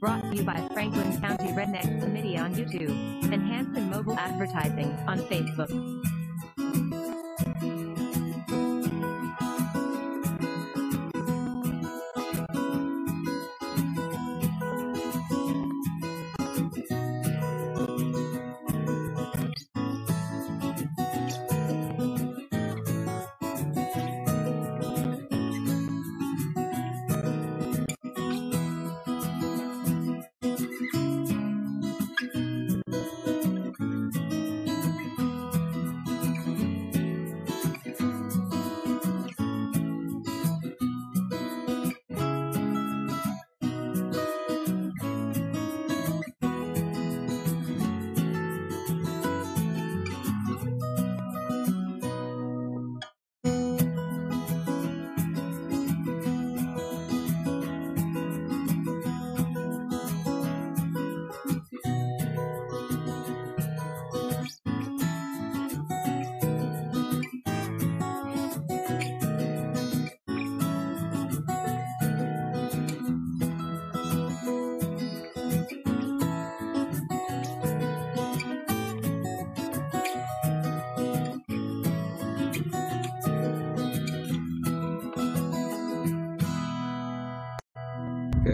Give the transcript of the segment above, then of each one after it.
Brought to you by Franklin County Redneck Committee on YouTube and Hanson Mobile Advertising on Facebook.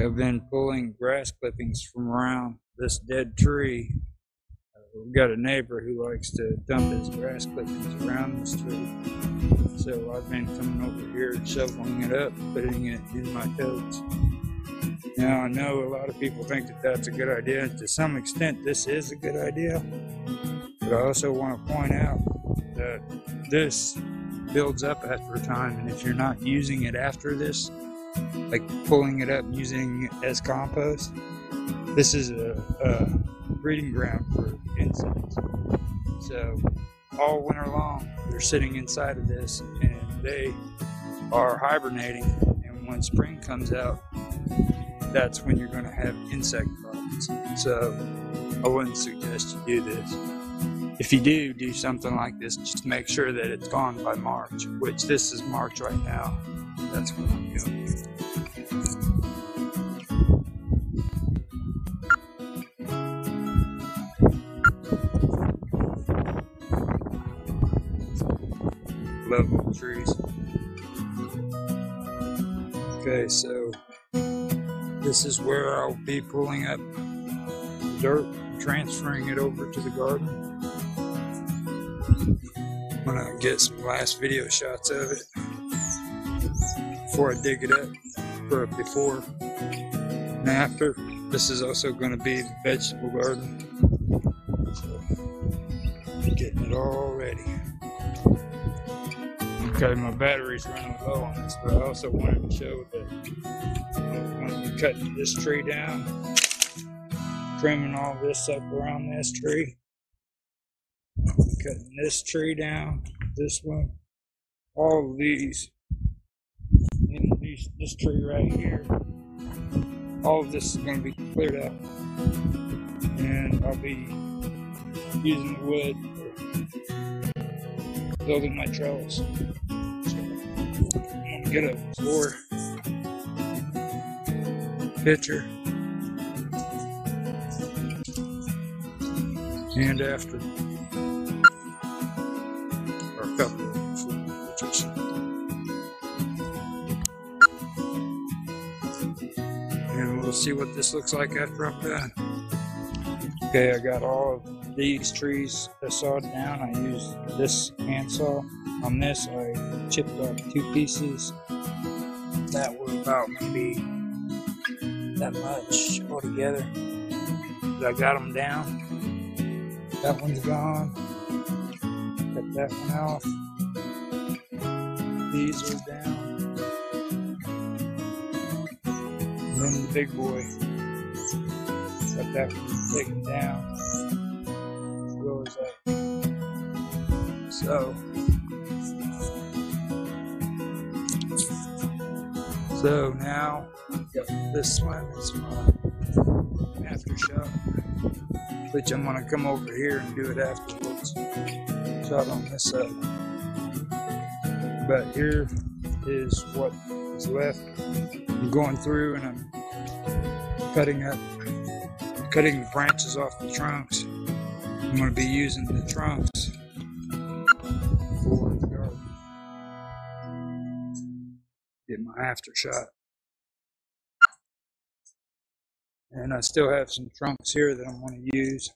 I've been pulling grass clippings from around this dead tree. Uh, we've got a neighbor who likes to dump his grass clippings around this tree. So I've been coming over here, shoveling it up, putting it in my totes. Now I know a lot of people think that that's a good idea. To some extent, this is a good idea. But I also want to point out that this builds up after a time, and if you're not using it after this, like pulling it up using as compost. This is a, a breeding ground for insects. So all winter long, they're sitting inside of this and they are hibernating. And when spring comes out, that's when you're going to have insect problems. So I wouldn't suggest you do this. If you do do something like this, just make sure that it's gone by March, which this is March right now. That's what I'm doing. Trees. Okay, so this is where I'll be pulling up dirt, transferring it over to the garden. I'm gonna get some last video shots of it before I dig it up for before and after. This is also going to be the vegetable garden. So, getting it all ready. Okay, my battery's running low on this, but I also wanted to show that I'm going to be cutting this tree down, trimming all this up around this tree, cutting this tree down, this one, all these this tree right here. All of this is going to be cleared out, and I'll be using the wood for building my trellis. So I'm going to get a floor picture, and after, or a couple and we'll see what this looks like after I'm done. Okay, I got all of these trees sawed down. I used this handsaw. On this, I chipped off two pieces that were about maybe that much altogether. I got them down. That one's gone. Cut that one off. These are down. And the big boy. Got that one taken down. So. So now, got this one is my after shot, which I'm gonna come over here and do it afterwards. Shot on this side. But here is what is left. I'm going through and I'm cutting up cutting the branches off the trunks. I'm going to be using the trunks for the garden. Get my after shot. And I still have some trunks here that I want to use.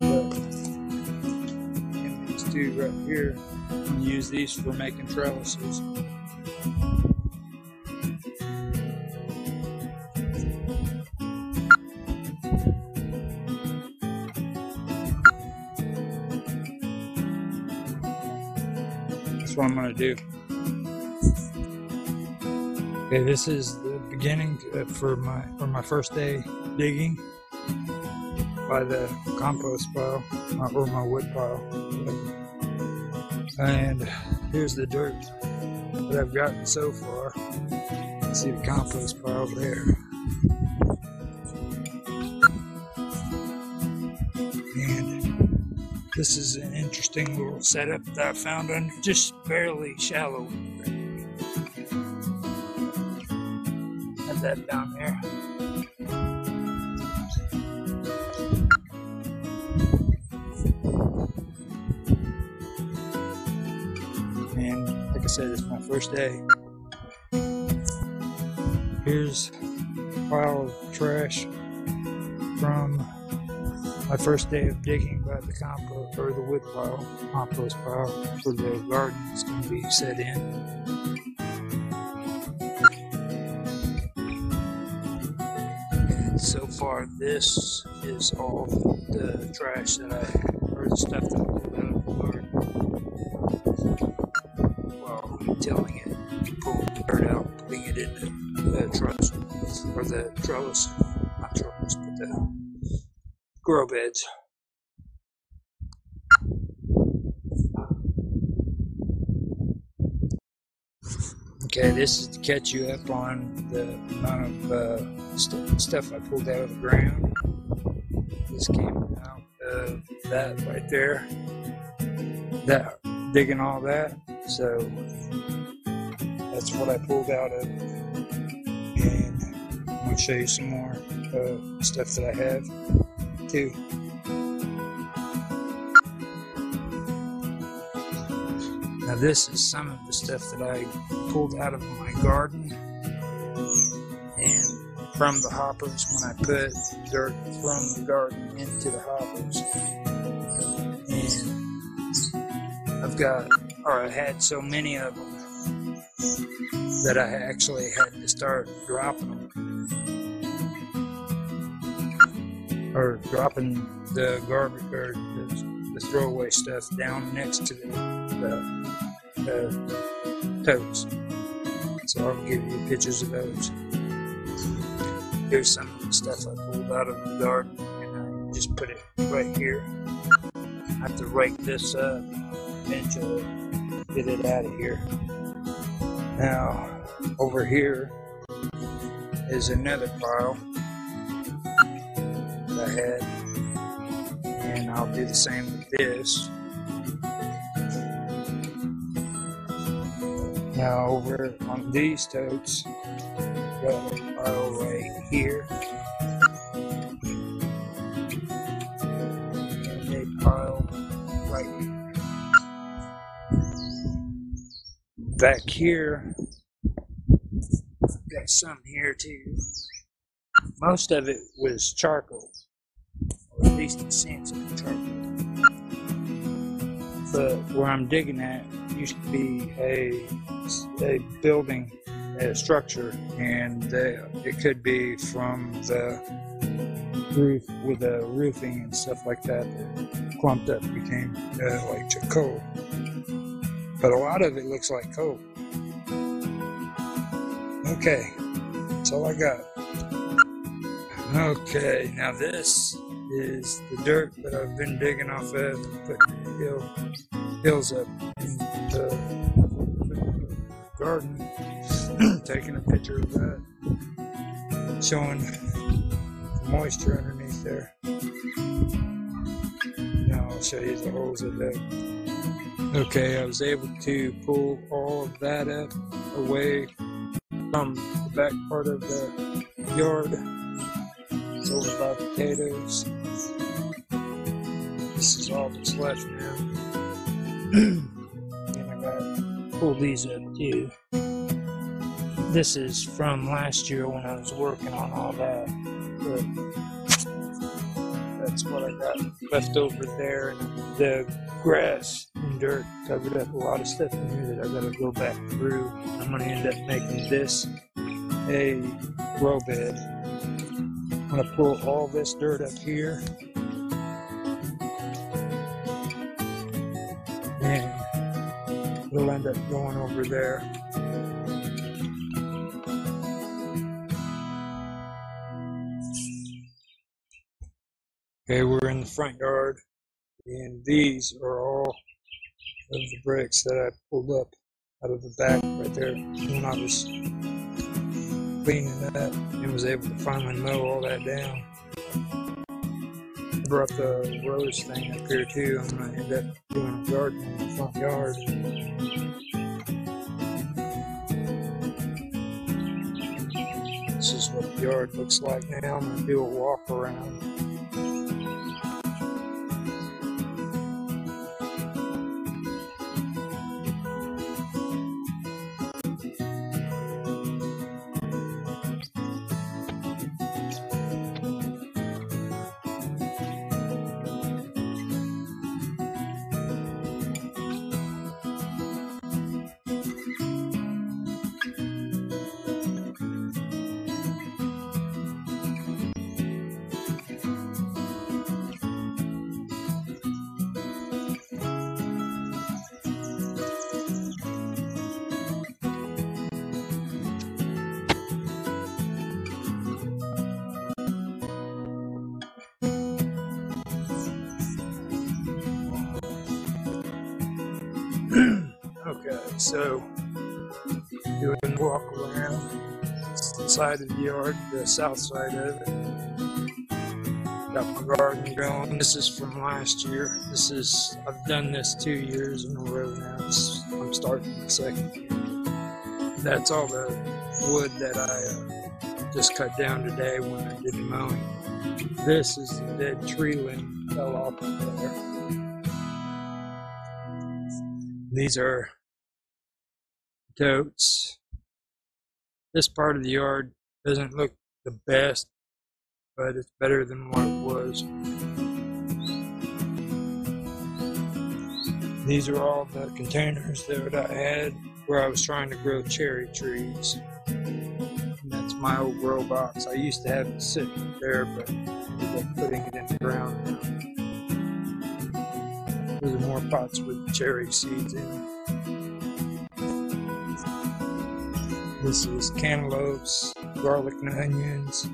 But in these two right here, I'm going to use these for making trellises. That's what I'm going to do. Okay, this is the beginning uh, for my for my first day digging by the compost pile or my wood pile. And here's the dirt that I've gotten so far. See the compost pile there. This is an interesting little setup that I found under just barely shallow. Have that down there. And like I said, it's my first day. Here's a pile of trash from my first day of digging by the compost or the wood pile, compost pile for the garden is going to be set in. And so far, this is all the trash that I, or the stuff that I pulled out of the garden. Well, I'm tilling it, pulling the dirt out, putting it in the, trellis, or the trellis, not trellis, but the grow beds. Okay, this is to catch you up on the amount of uh, st- stuff I pulled out of the ground. This came out of that right there. That digging all that. So that's what I pulled out of. And I'm gonna show you some more uh, stuff that I have too. Now this is some of the stuff that I pulled out of my garden and from the hoppers when I put dirt from the garden into the hoppers. And I've got, or I had so many of them that I actually had to start dropping them. Or dropping the garbage or the, the throwaway stuff down next to the, the uh, totes. So I'll give you pictures of those. Here's some of the stuff I pulled out of the garden, and I just put it right here. I have to rake this up eventually, get it out of here. Now, over here is another pile that I had, and I'll do the same with this. Now over on these totes, pile right here. And a pile right here. Back here, got some here too. Most of it was charcoal, or at least it seems be charcoal. But where I'm digging at used to be a a building, a structure, and they, it could be from the roof with the roofing and stuff like that clumped up became uh, like coal. But a lot of it looks like coal. Okay, that's all I got. Okay, now this is the dirt that I've been digging off of and putting hill, hills up in the garden. Taking a picture of that, showing the moisture underneath there. Now I'll show you the holes of that. Okay, I was able to pull all of that up away from the back part of the yard. over by potatoes. This is all that's left now. pull these up too. This is from last year when I was working on all that. But that's what I got left over there. And the grass and dirt covered up a lot of stuff in here that I gotta go back through. I'm gonna end up making this a grow bed. I'm gonna pull all this dirt up here. End going over there. Okay, we're in the front yard, and these are all of the bricks that I pulled up out of the back right there when I was cleaning that and was able to finally mow all that down. Brought the rose thing up here too. I'm gonna end up doing a garden in the front yard. This is what the yard looks like now. I'm gonna do a walk around. So doing a walk around the side of the yard, the south side of it. Got my garden going. This is from last year. This is I've done this two years in a row now. This, I'm starting the second. That's all the wood that I uh, just cut down today when I did the mowing. This is the dead tree limb fell off of there. These are goats. This part of the yard doesn't look the best, but it's better than what it was. These are all the containers that I had where I was trying to grow cherry trees. And that's my old grow box. I used to have it sitting there, but I ended up putting it in the ground now. Those are more pots with cherry seeds in This is cantaloupes, garlic and onions,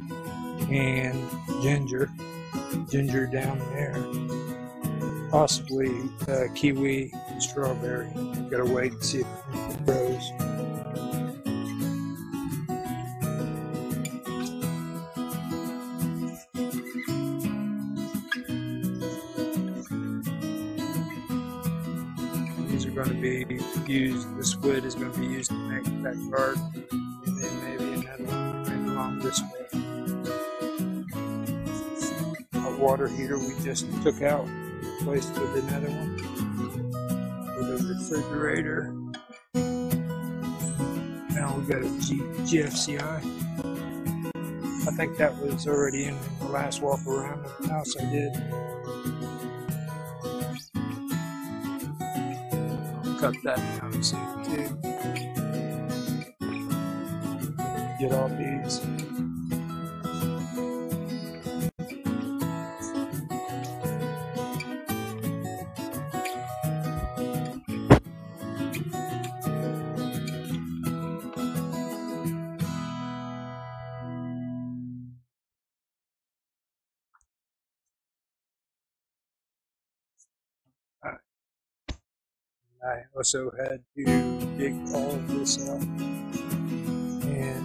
and ginger. Ginger down there. Possibly uh, kiwi and strawberry. Gotta wait and see if it grows. These are going to be used, this wood is going to be used to make that garden, and then maybe another one along this way. A water heater we just took out, replaced with another one. With a refrigerator. Now we've got a G- GFCI. I think that was already in the last walk around of the house I did. Cut that down some too. Get all these. I also had to dig all of this up and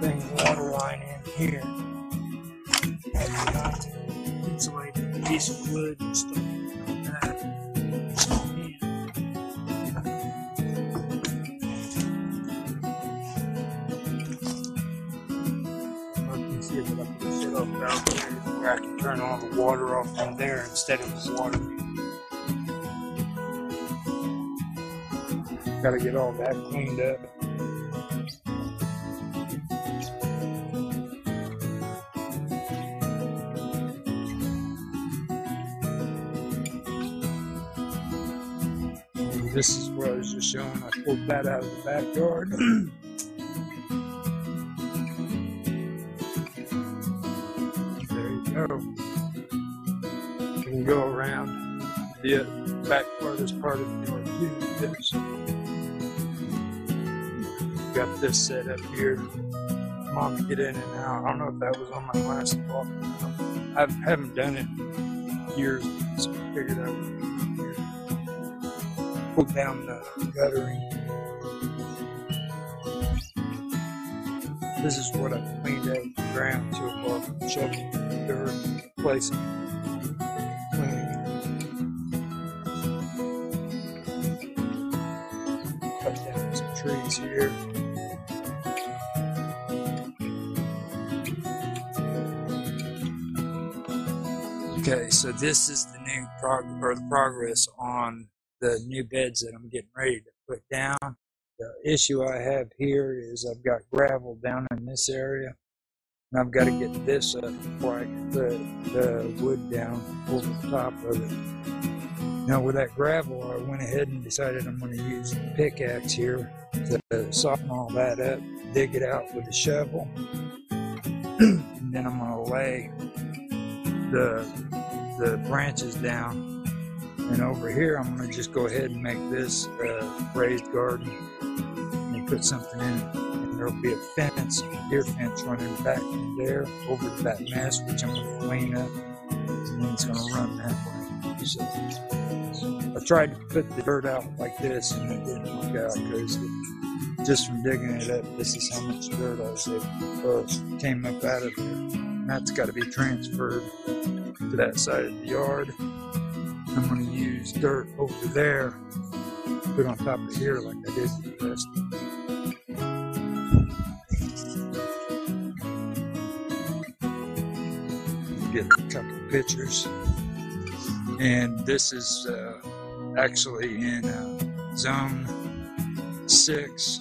bring the water line in here. I've got insulated piece of wood and stuff like that. And I can see if I can up down here where I can turn all the water off from there instead of the water. Gotta get all that cleaned up. this is what I was just showing. I pulled that out of the backyard. there you go. You can go around the back part is part of the yard too. Got this set up here. Mom to get in and out. I don't know if that was on my last walk. I haven't done it in years, so I figured I would pull down the guttering. This is what I've cleaned out the ground so far shoveling dirt, cleaning. Cut down some trees here. So this is the new prog or the progress on the new beds that I'm getting ready to put down. The issue I have here is I've got gravel down in this area, and I've got to get this up before I can put the wood down over the top of it. Now with that gravel, I went ahead and decided I'm going to use the pickaxe here to soften all that up, dig it out with a shovel, and then I'm going to lay the the branches down and over here, I'm going to just go ahead and make this a raised garden and put something in it. And there'll be a fence, a deer fence running back from there over to that mess, which I'm to clean up. And then it's to run that way. So I tried to put the dirt out like this and it didn't work out because just from digging it up, this is how much dirt I was able, uh, came up out of there. And that's got to be transferred to that side of the yard. I'm going to use dirt over there, put on top of here like I did the rest. Get a couple pictures. And this is uh, actually in uh, zone six.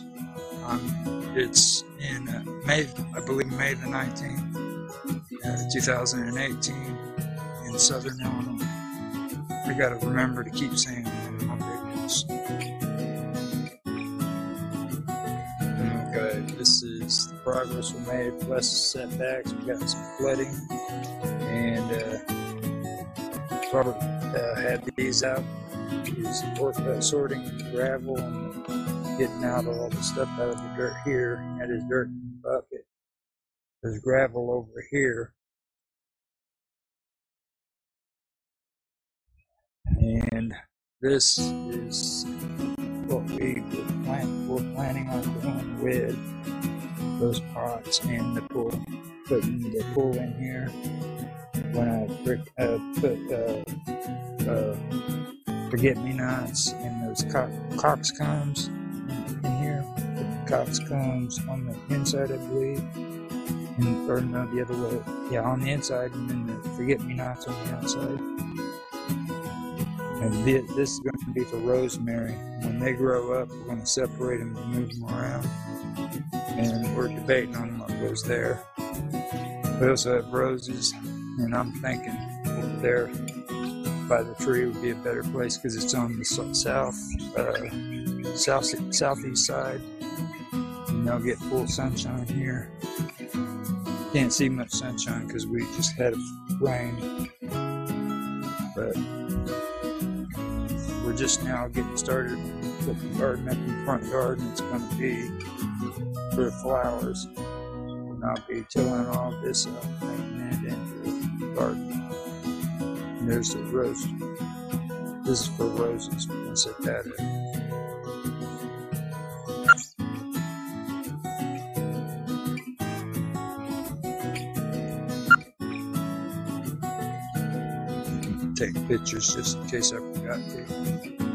Um, it's in uh, May, I believe May the 19th, uh, 2018 in southern Illinois. I gotta remember to keep saying that on videos. Okay, this is the progress we made, plus setbacks. We got some flooding, and uh, probably uh, had these out. Using uh, sorting gravel and getting out all the stuff out of the dirt here. That is dirt in bucket. There's gravel over here. And this is what we were, plan- were planning on doing with those pots and the pool. Putting the pool in here. When I uh, put uh, uh, forget me nots and those co- coxcombs in here. Put the coxcombs on the inside, I believe. And, or no, the other way. Yeah, on the inside, and then the forget me nots on the outside. And this is going to be for rosemary. When they grow up, we're going to separate them and move them around. And we're debating on what goes there. We also have roses, and I'm thinking over there by the tree would be a better place because it's on the south, uh, south, southeast side. And they'll get full sunshine here. Can't see much sunshine because we just had rain. Just now getting started with the garden up in the front yard, and it's going to be for flowers. And I'll be tilling all this up, it into a garden. And there's the rose. This is for roses. We're set that up. take pictures just in case I forgot to.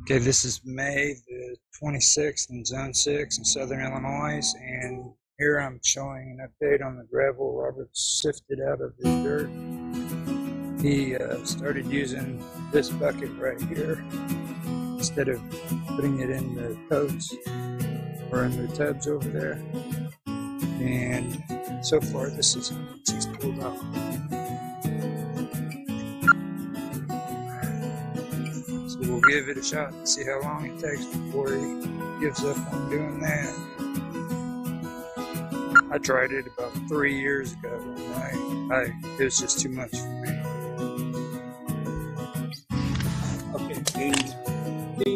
Okay, this is May the 26th in Zone 6 in Southern Illinois, and here I'm showing an update on the gravel Robert sifted out of his dirt. He uh, started using this bucket right here instead of putting it in the totes or in the tubs over there. And so far, this is he's pulled out. So we'll give it a shot and see how long it takes before he gives up on doing that. I tried it about three years ago, and I, I it was just too much for me.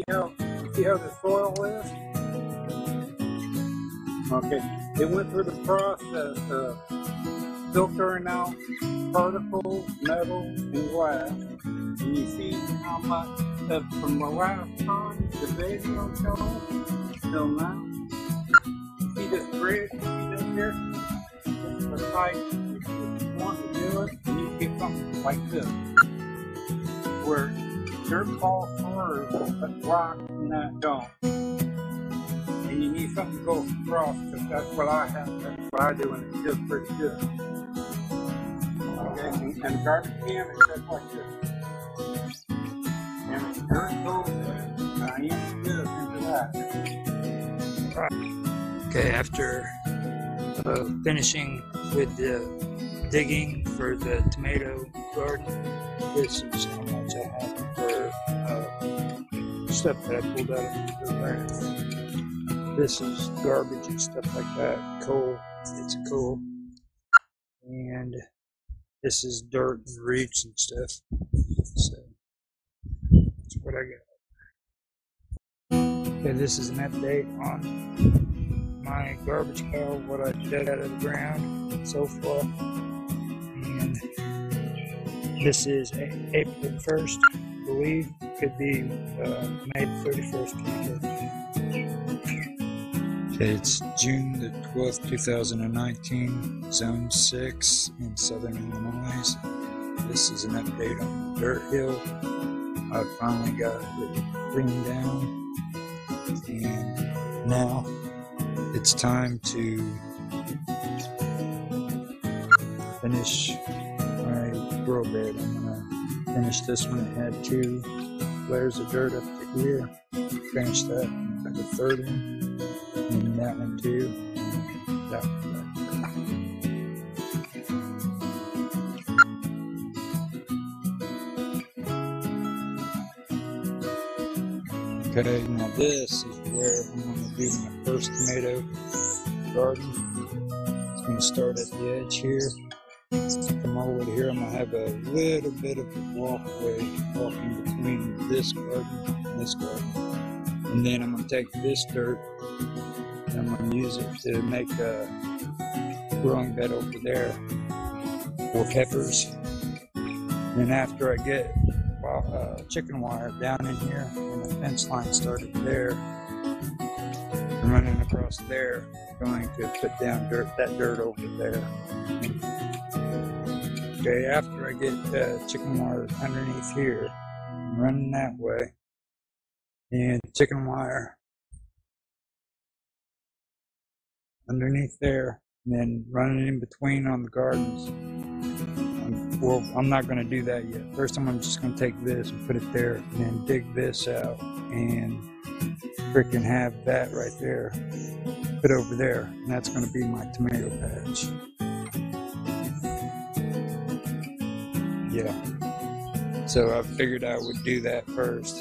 How, see how the soil is? Okay, it went through the process of filtering out particles, metal, and glass. And you see how much of from the last time the video showed till now. See this bridge? This here? Is the site you want to do it, and you get something like this. Where dirt falls through, but rock and that don't. And you need something to go across, because that's what I have, that's what I do, and it feels pretty good. Okay, and, and garbage can is just like this. And if dirt in, and I empty this into that. Okay, after uh, finishing with the digging for the tomato garden, this is how much I have stuff that I pulled out of the ground. This is garbage and stuff like that, coal, it's coal, and this is dirt and roots and stuff. So that's what I got. Okay, this is an update on my garbage pile, what I dug out of the ground so far. And this is April 1st, I believe. Could be uh, May 31st. Okay, it's June the 12th, 2019, Zone 6 in Southern Illinois. This is an update on dirt hill. I finally got it cleaned down. And now it's time to finish my grow bed. I'm finish this one. It had two layers of dirt up to here. Finish that. The third one, and that one too. That one. Okay, now this is where I'm going to do my first tomato garden. It's going to start at the edge here. To here. I'm to have a little bit of a walkway walking between this garden and this garden. And then I'm to take this dirt and I'm to use it to make a growing bed over there for peppers. And after I get uh, chicken wire down in here and the fence line started there running across there going to put down dirt that dirt over there okay after i get uh, chicken wire underneath here I'm running that way and chicken wire underneath there and then running in between on the gardens um, well, I'm not going to do that yet. First, I'm just going to take this and put it there, and then dig this out, and freaking have that right there, put over there, and that's going to be my tomato patch. Yeah. So I figured I would do that first.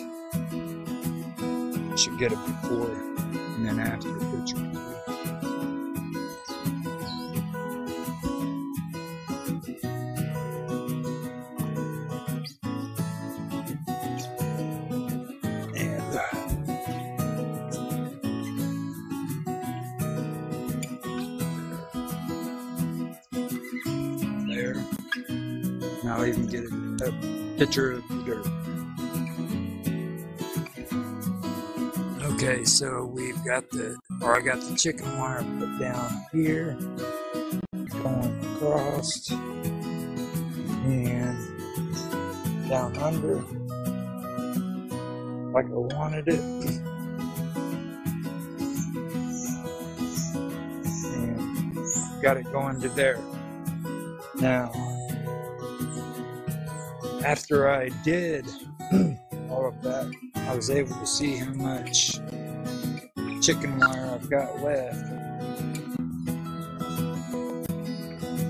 Should get it before, and then after picture of. Okay, so we've got the, or I got the chicken wire put down here, going across, and down under. like I wanted it. And got it going to there. Now, after I did all of that, I was able to see how much chicken wire I've got left.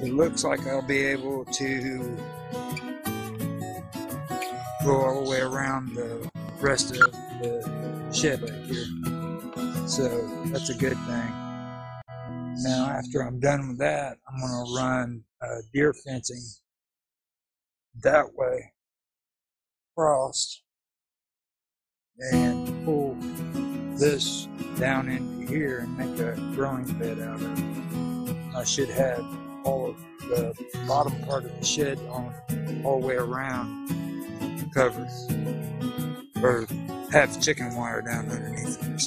It looks like I'll be able to go all the way around the rest of the shed right here. So that's a good thing. Now, after I'm done with that, I'm going to run uh, deer fencing that way across and pull this down into here and make a growing bed out of it. I should have all of the bottom part of the shed on all the way around covered or have chicken wire down underneath it.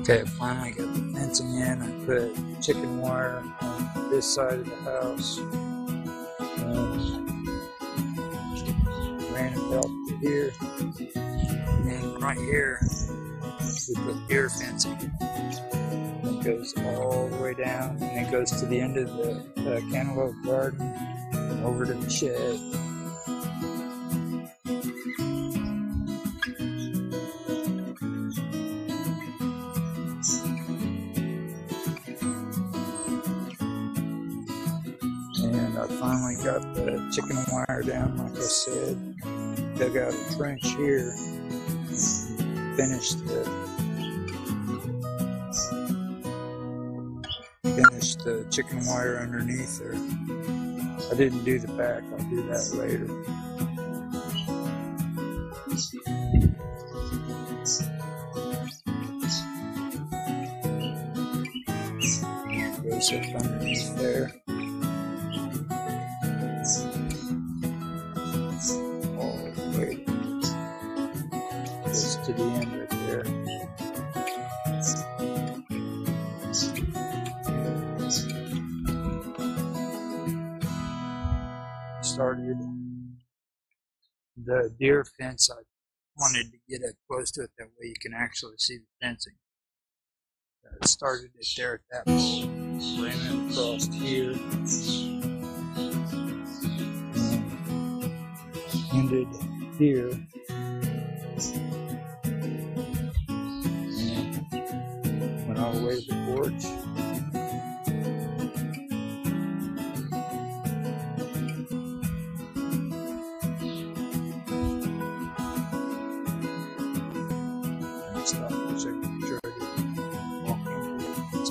Okay, finally got the fencing in. I put chicken wire on this side of the house. And ran out to here. And then right here, we put deer fencing. It goes all the way down and it goes to the end of the uh, cantaloupe garden and over to the shed. Chicken wire down, like I said. Dug out a trench here. Finished the finished the chicken wire underneath there. I didn't do the back, I'll do that later. Started the deer fence. I wanted to get it close to it that way you can actually see the fencing. Uh, I started it there at that pole, ran across here, ended here. Went all the way to the porch.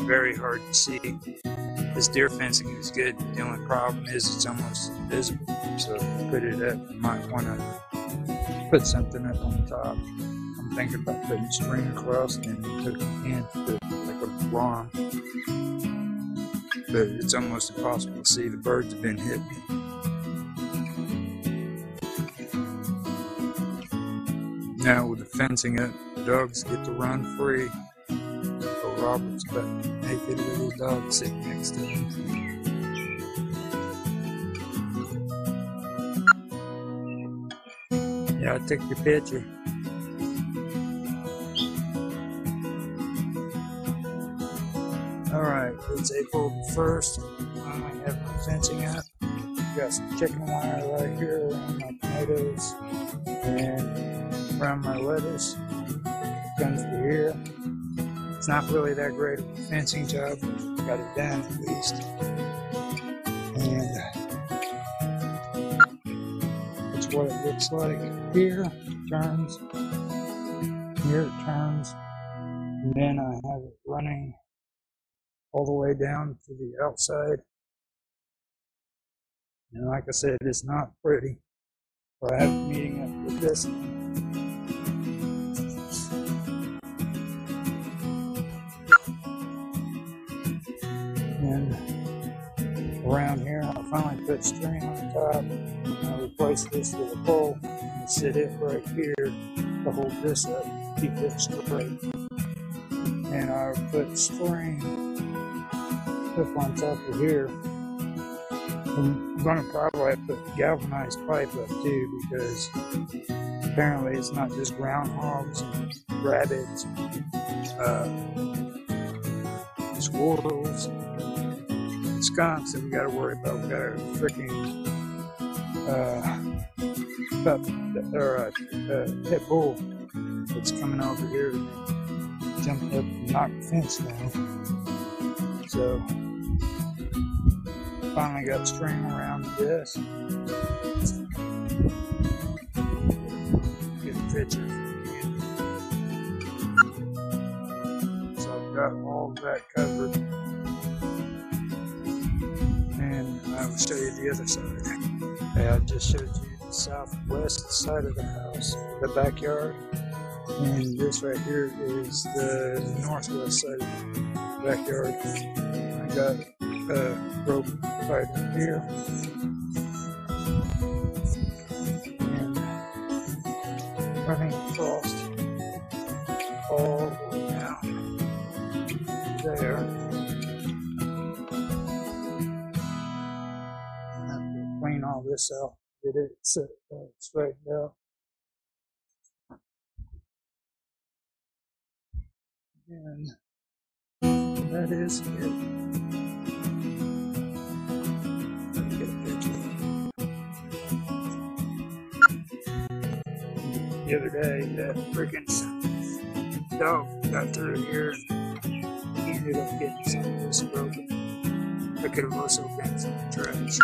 Very hard to see. This deer fencing is good. The only problem is it's almost invisible. So put it up, you might want to put something up on top. I'm thinking about putting string across and a can to like a alarm. But it's almost impossible to see. The birds have been hit. Now with the fencing up, the dogs get to run free. Robert's a naked little dog sitting next to him. Yeah, I took your picture. Alright, it's April 1st. I have my fencing up. Got some chicken wire right here around my tomatoes and around my lettuce. Not really that great of a fencing job, got it done at least. And that's what it looks like. Here turns. Here it turns. And then I have it running all the way down to the outside. And like I said, it's not pretty. But I have a meeting up with this. Put string on top. And I replaced this with a pole and set it right here to hold this up, keep it straight. And I put string up on top of here. I'm gonna probably put galvanized pipe up too because apparently it's not just groundhogs and rabbits, uh, squirrels, that we gotta worry about. We got a freaking uh, pup, or a, pit bull that's coming over here jumping up and knocked the fence down. So finally got string around this. Get a picture. So I've got all of that covered. And show you the other side. Okay, I just showed you the southwest side of the house, the backyard. And this right here is the northwest side of the backyard. I got a rope right here. Get it set, uh, straightened out. And that is it. The other day, that freaking dog got through here and he ended up getting some of this broken. I could have also been some trash.